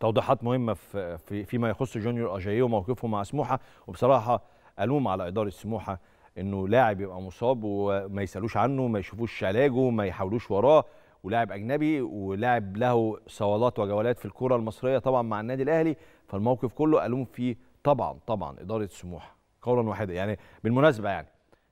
توضيحات مهمة في في فيما يخص جونيور اجاييه وموقفه مع سموحة. وبصراحة ألوم على إدارة سموحة إنه لاعب يبقى مصاب وما يسألوش عنه ما يشوفوش علاجه ما يحاولوش وراه. ولاعب أجنبي ولاعب له صولات وجولات في الكرة المصرية طبعا مع النادي الأهلي. فالموقف كله ألوم فيه طبعا طبعا إدارة سموحة قولا واحدا. يعني بالمناسبة يعني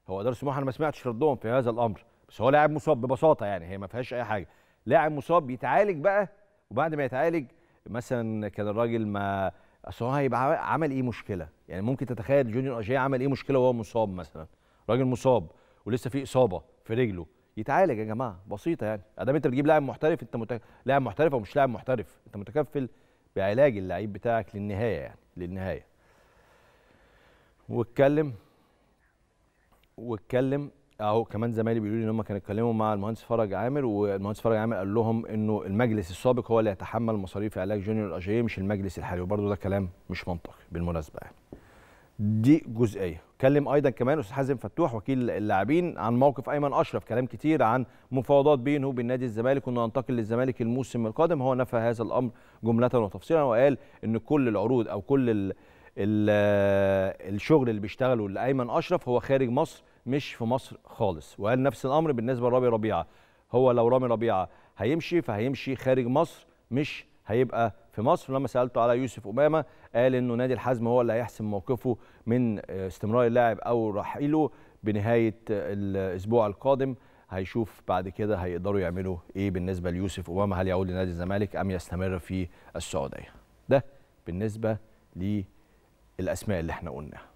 هو إدارة سموحة أنا ما سمعتش ردهم في هذا الأمر بس هو لاعب مصاب ببساطة يعني هي ما فيهاش أي حاجة. لاعب مصاب يتعالج بقى وبعد ما يتعالج مثلا كان الراجل ما أصل هو هيبقى عمل إيه مشكلة؟ يعني ممكن تتخيل جونيور اجاي عمل إيه مشكلة وهو مصاب مثلا؟ راجل مصاب ولسه في إصابة في رجله. يتعالج يا جماعة بسيطة يعني. أدام أنت بتجيب لاعب محترف أنت مت... لاعب محترف أو مش لاعب محترف أنت متكفل بعلاج اللعيب بتاعك للنهاية يعني للنهاية. واتكلم واتكلم أهو كمان زمايلي بيقولوا لي إن هم كانوا اتكلموا مع المهندس فرج عامر والمهندس فرج عامر قال لهم إنه المجلس السابق هو اللي يتحمل مصاريف علاج جونيور اجاييه مش المجلس الحالي. وبرده ده كلام مش منطقي بالمناسبة يعني. دي جزئية. اتكلم أيضا كمان أستاذ حازم فتوح وكيل اللاعبين عن موقف أيمن أشرف. كلام كتير عن مفاوضات بينه وبين نادي الزمالك وإنه ينتقل للزمالك الموسم القادم. هو نفى هذا الأمر جملة وتفصيلا وقال إن كل العروض أو كل الشغل اللي بيشتغله لأيمن أشرف هو خارج مصر مش في مصر خالص. وقال نفس الأمر بالنسبة لرامي ربيعة. هو لو رامي ربيعة هيمشي فهيمشي خارج مصر مش هيبقى في مصر. لما سألته على يوسف أمامة قال إنه نادي الحزم هو اللي هيحسم موقفه من استمرار اللاعب أو رحيله بنهاية الأسبوع القادم. هيشوف بعد كده هيقدروا يعملوا إيه بالنسبة ليوسف أمامة. هل يعود لنادي الزمالك أم يستمر في السعودية؟ ده بالنسبة للاسماء اللي إحنا قلناها.